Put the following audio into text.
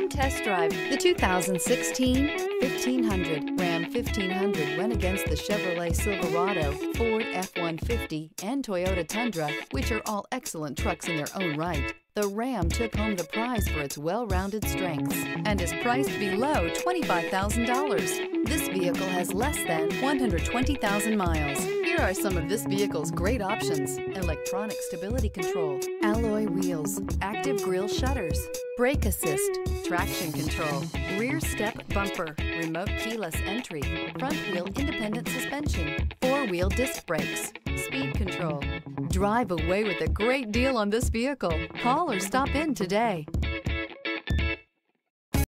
Come test drive the 2016 1500. Ram 1500 went against the Chevrolet Silverado, Ford F-150, and Toyota Tundra, which are all excellent trucks in their own right. The Ram took home the prize for its well-rounded strengths and is priced below $25,000. This vehicle has less than 120,000 miles. Here are some of this vehicle's great options. Electronic stability control, alloy wheels, active grille shutters, brake assist, traction control, rear step bumper, remote keyless entry, front wheel independent suspension, four-wheel disc brakes, speed control. Drive away with a great deal on this vehicle. Call or stop in today.